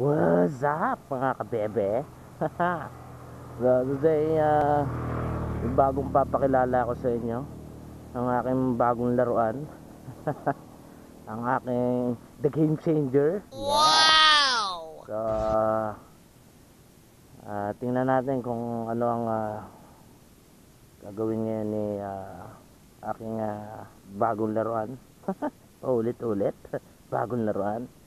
What's up mga kabebe? so today, uh, yung bagong papakilala ko sa inyo ang aking bagong laruan ang aking The Game Changer Wow! So, uh, tingnan natin kung ano ang uh, gagawin ngayon ni uh, aking uh, bagong laruan. Ulit-ulit, bagong laruan.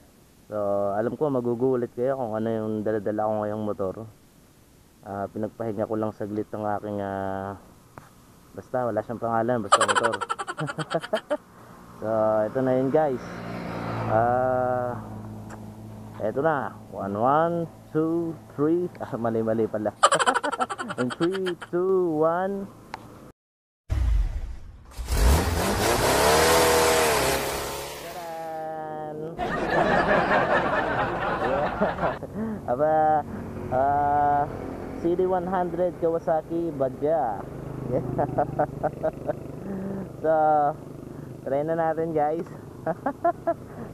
So, alam ko magugulat kayo kung ano yung daladala ko ngayong motor. Uh, pinagpahinga ko lang saglit ng aking uh, basta wala siyang pangalan, basta motor. so, ito na yun guys. Ah, uh, ito na. 1, 1, 2, 3. Ah, mali-mali pala. And 3, 2, 1. Aba, uh, CD100 Kawasaki Badja. so, try na natin guys.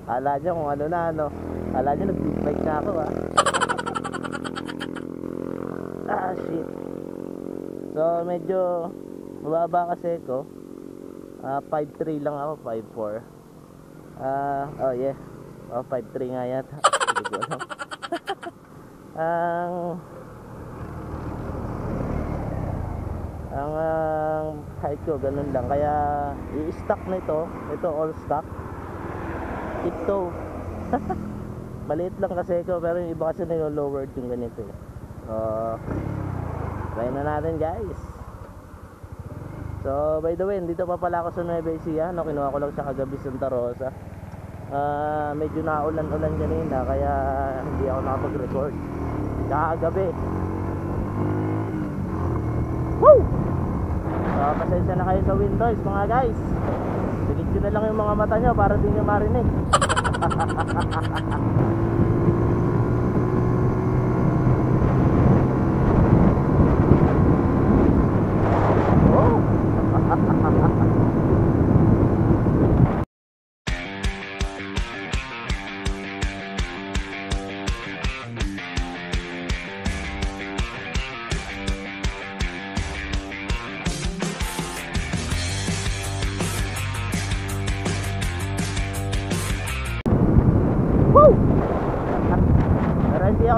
Kala nyo kung ano na ano. Kala nyo nag-big bike na ako ah. ah shit. So, medyo mababa kasi ko. Uh, 5'3 lang ako, 5'4. Ah, uh, oh yeah. Oh, 5'3 nga yata. Ang ang uh, height ko ganun lang. Kaya i-stock na ito. Ito all stock ito. Maliit lang kasi ko pero yung iba kasi nilo-lowered yung ganito so try na natin guys. So by the way dito pa pala ako sa Nueva Ecija. No, kinuha ko lang siya kagabi Santa Rosa uh, medyo naulan-ulan kanina kaya hindi ako nakapag-record. Kakagabi Woo! So, pasensya na kayo sa windows mga guys. Sigit nyo na lang yung mga mata nyo para di nyo marinig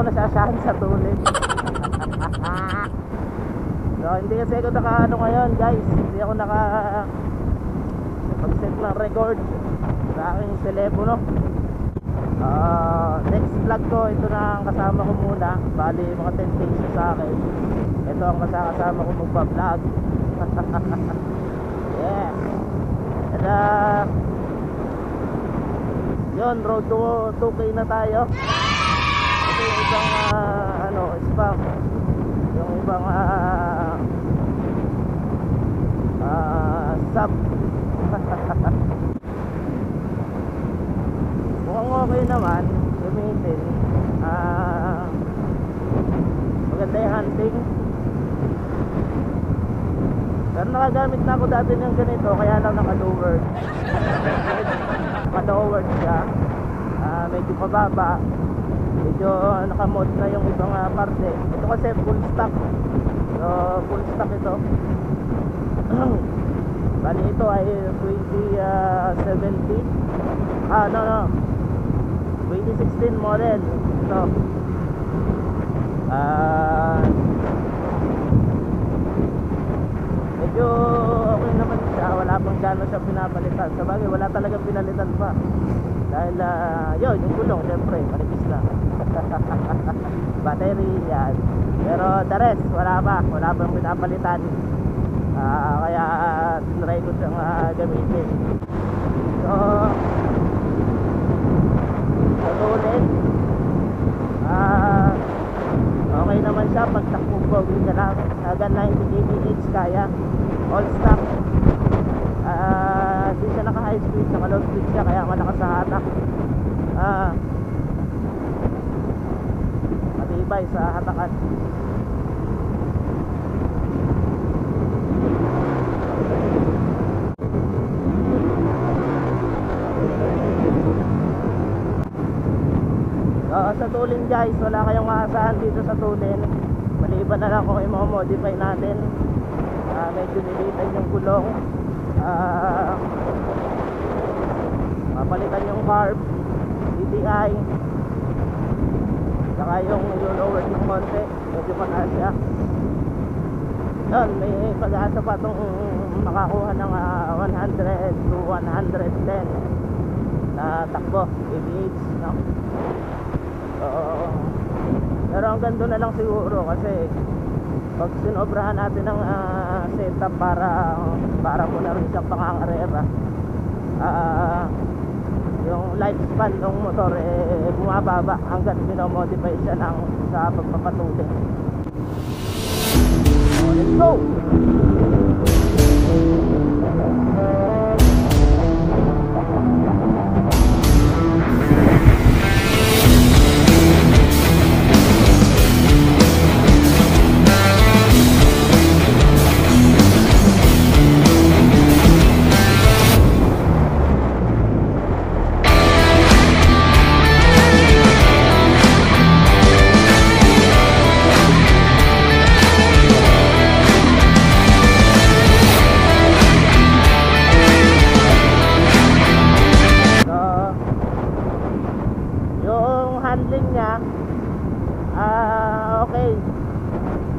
ako nasasahan sa tulid. so, hindi kasi ako naka ano ngayon guys. Hindi ako naka pag-set ng record sa aking telepono. Uh, next vlog ko, ito na ang kasama ko muna. Bali, mga 10 pesos sa akin. Ito ang kasama ko magpa-vlog. yeah. And uh, yun road to 2k na tayo ibang uh, ano spam yung ibang uh, uh, sub. Mukhang okay naman gamitin uh, maganda yung hunting. Pero nakagamit na ako dati ng ganito kaya lang naka-lower naka-lower siya. Uh, medyo pababa medyo nakamod na yung ibang uh, parte. Ito kasi full stock so full stock ito. Bali ito ay 2070 ah no no. 2016 model. Ito. Ah uh, medyo okay naman siya. Wala pang gano'n siya pinapalitan. Sa bagay wala talagang pinalitan pa dahil uh, yun yung gulong syempre manipis na battery yan. Pero the rest wala pa wala pang pinapalitan? Uh, kaya uh, ko siyang uh, gamitin. So sa tulid uh, okay naman siya. Pag bogey ka lang. Hanggang 90 kph kaya. All stock uh, hindi siya naka high speed naka low speed siya kaya malakas sa hatak ah matibay sa hatakan Ah, sa tulin guys, wala kayong maasahan dito sa tulin. Maliban na lang kung i-modify natin. Ah, medyo nilitan yung gulong. Ah, mapalitan yung carb, DTI. Saka yung lower ng konti, medyo pataas siya. Yun, may pag-asa pa itong makakuha ng ah, 100 to 110 na takbo, ABH, no? Oo. Pero hanggang doon na lang siguro kasi pag sinobrahan natin ng ah, setup para para mo na rin siyang pangangarera ah yung lifespan ng motor eh bumababa hanggang minomodify siya ng sa pagpapatuloy. So, let's go niya, ah, okay.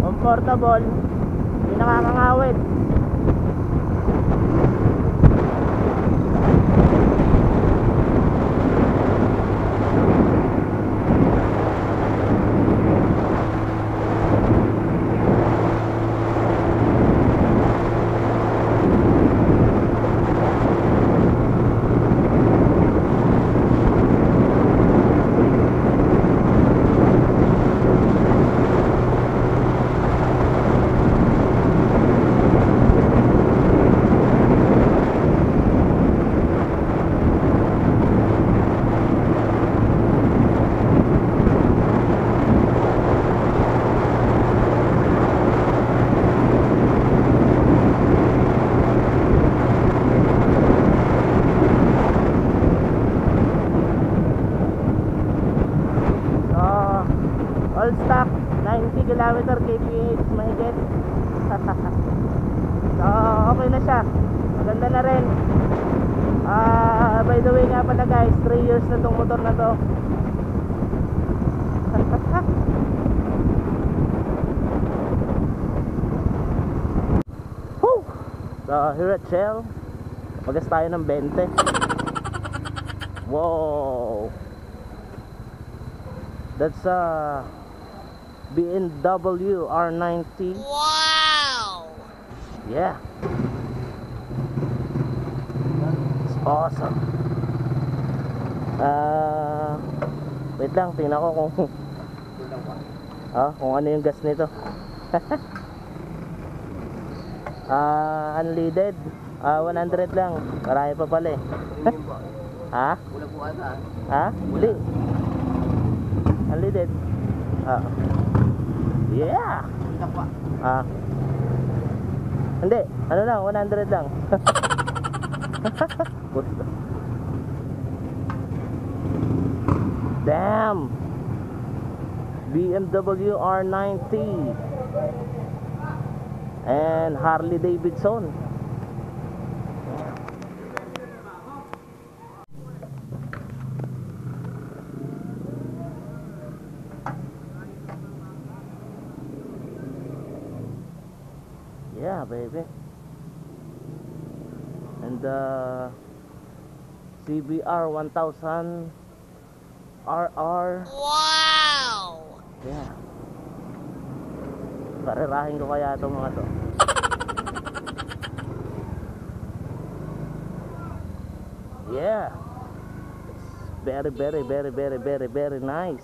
Comfortable. Hindi nakakangawit. So, all stock, 90 km kph mahigit. so, okay na siya. Maganda na rin. Ah, by the way nga pala guys, 3 years na tong motor na to. Woo! So, here at Shell, magas tayo ng 20. Wow! That's a BMW R90. Wow! Yeah. It's awesome. Ah, wait lang, tingnan ko kung Ah, kung ano yung gas nito. Ah, unleaded. Ah, 100 lang. Marami pa pala eh. ha? Wala po ata. Ha? Hindi. Unleaded. Ah. Yeah. Wala pa. Ah. Hindi, ano lang, 100 lang. Damn. BMW R90 and Harley Davidson. Yeah, baby. And uh, CBR 1000 RR. Wow! Yeah. Karerahin ko kaya itong mga to. Yeah. Very, very, very, very, very, very nice.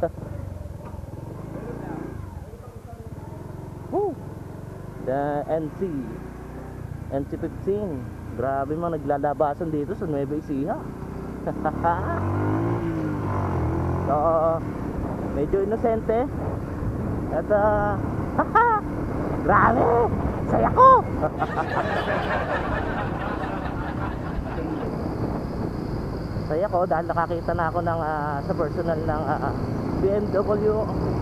Woo! The NC. NC15. Grabe mga naglalabasan dito sa Nueva Ecija. so, medyo inosente. At, uh, grabe! Saya ko! Masaya ko dahil nakakita na ako ng ah, sa personal ng ah, BMW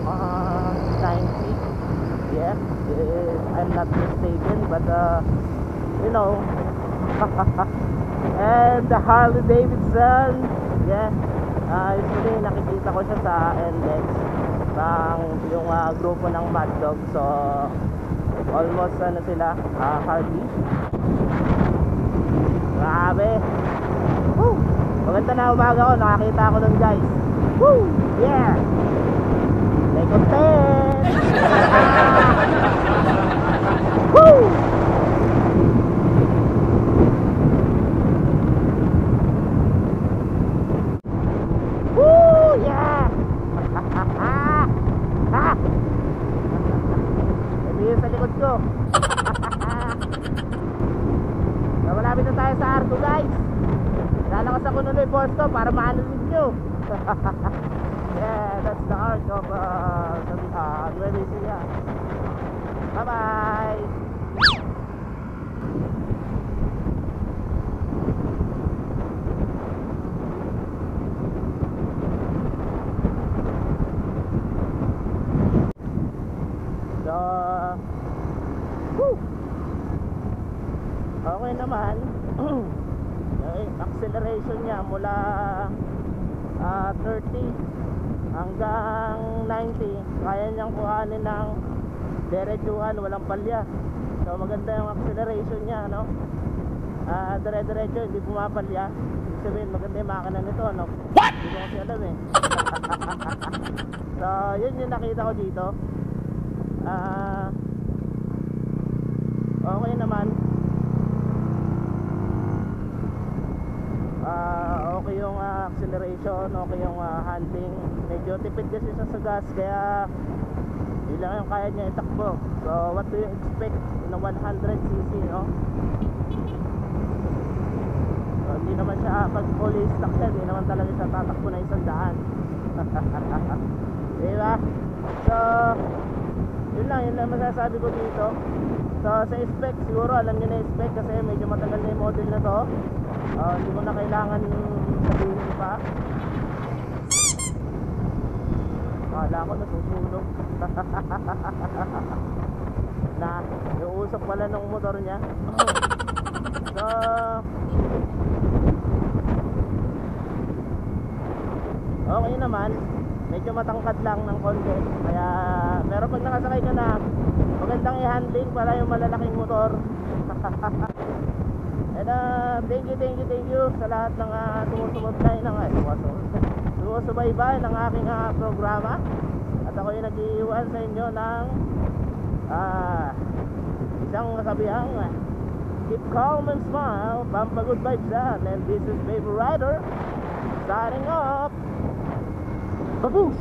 ah, 90. Yeah, eh, I'm not mistaken but uh, you know. And the Harley Davidson yeah uh, usually nakikita ko siya sa NLEX ng yung ah, grupo ng Mad Dog so almost ano sila ah, Harley grabe Woo! Maganda na umaga ko nakakita ako nun guys Woo! yeah may content Woo! Woo! Yeah! ha! Ito yun sa likod ko. so, na tayo sa Arco guys. Lalakas ako nuloy boss ko para maanonin nyo. yeah, that's the arc of uh, uh, Nueva. Bye-bye! So, okay naman. acceleration niya mula ah, 30 hanggang 90. Kaya niyang kuhanin ng diretsuhan, walang palya. So, maganda yung acceleration niya, no? Ah, dire-diretso, hindi pumapalya. Ibig sabihin, maganda yung makina nito, no? What? Hindi ko kasi alam, eh. so, yun yung nakita ko dito. Ah, okay naman. Okay yung ah, acceleration, okay yung ah, handling. Medyo tipid kasi siya sa gas kaya yun lang yung kaya niya itakbo. So, what do you expect in a 100cc, no? So, hindi naman siya pag fully stock yan, hindi naman talaga siya tatakbo na isang daan. diba? So, yun lang, yun lang masasabi ko dito. So, sa spec, siguro alam niyo na spec kasi medyo matagal na yung model na to. Ah, hindi ko na kailangan sabihin pa. Akala ko nasusunog. na, usok pala ng motor niya. so, okay naman. Medyo matangkad lang ng konti. Kaya, pero pag nakasakay ka na, magandang i-handling para yung malalaking motor. And uh, thank you, thank you, thank you sa lahat ng uh, sumusubaybay ng ay, sumusubaybay, sumusubaybay ng aking uh, programa. At ako yung nag-iwan sa inyo ng ah isang kasabihang keep calm and smile, pampa good vibes yan. And this is Baby Rider signing up. Baboos!